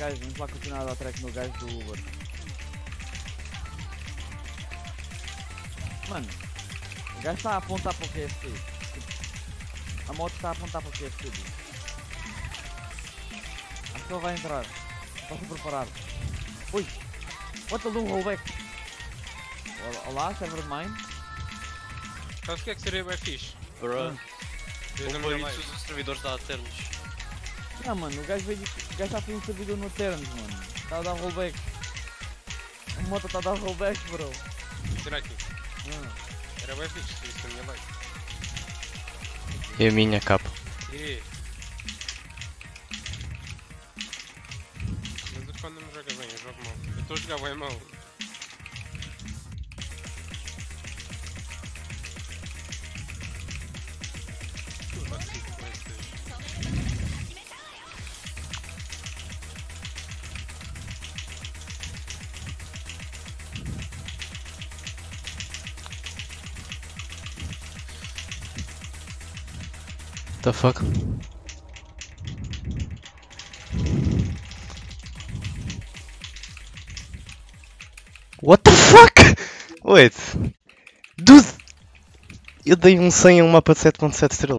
gajo, vamos lá continuar a dar track no gajo do Uber. Mano, o gajo está a apontar para o KFC. Tipo, A moto está a apontar para o KFC. bicho. Acho que ele vai entrar. Posso preparar. Ui! What the do rollback? Olá, server de mine. Sabes o que é que seria bem fixe? Bro, Ver na como minha isso os servidores da Aternos. Não, mano, o gajo veio. O gajo está a fazer um servidor no Terns, mano. Está a dar rollback. A moto está a dar rollback, bro. Será aqui? Ah. Era bem fixe se isso na minha live. E a minha capa. E... Mas o Panda não joga bem, eu jogo mal. Eu estou a jogar bem mal. The fuck? What the fuck? Wait. Dude! Eu dei um 100 a um mapa de 7.7 estrelas.